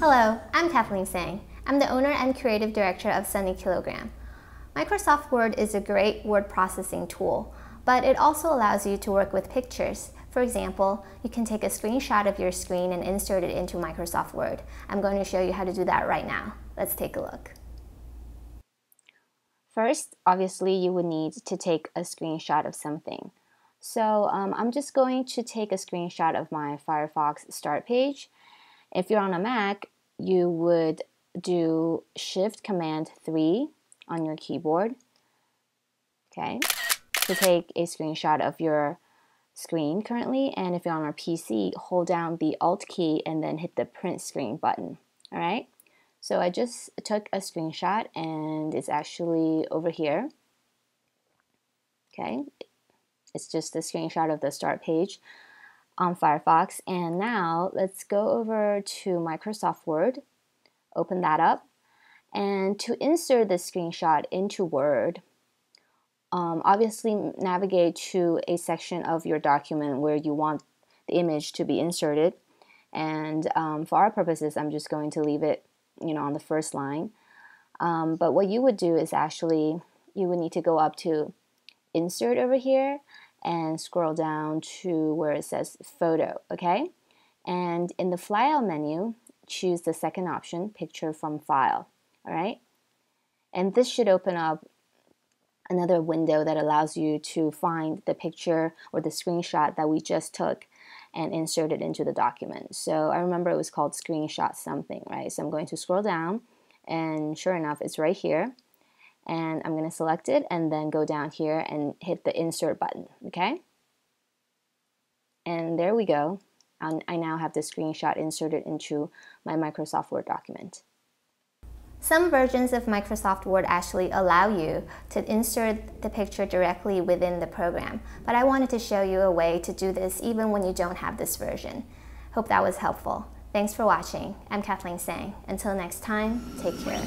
Hello, I'm Cathleen Tseng. I'm the owner and creative director of Sunny Kilogram. Microsoft Word is a great word processing tool, but it also allows you to work with pictures. For example, you can take a screenshot of your screen and insert it into Microsoft Word. I'm going to show you how to do that right now. Let's take a look. First, obviously, you would need to take a screenshot of something. So um, I'm just going to take a screenshot of my Firefox start page. If you're on a Mac, you would do Shift Command 3 on your keyboard, okay, to take a screenshot of your screen currently. And if you're on a PC, hold down the Alt key and then hit the print screen button, all right? So I just took a screenshot and it's actually over here. Okay, it's just a screenshot of the start page on Firefox. And now let's go over to Microsoft Word, open that up. And to insert the screenshot into Word, um, obviously navigate to a section of your document where you want the image to be inserted. And um, for our purposes, I'm just going to leave it you know, on the first line. Um, but what you would do is actually, you would need to go up to insert over here and scroll down to where it says photo, okay? And in the file menu, choose the second option, picture from file, all right? And this should open up another window that allows you to find the picture or the screenshot that we just took and insert it into the document. So I remember it was called screenshot something, right? So I'm going to scroll down and sure enough, it's right here. And I'm going to select it and then go down here and hit the insert button, okay? And there we go. I now have the screenshot inserted into my Microsoft Word document. Some versions of Microsoft Word actually allow you to insert the picture directly within the program, but I wanted to show you a way to do this even when you don't have this version. Hope that was helpful. Thanks for watching. I'm Cathleen Tseng. Until next time, take care.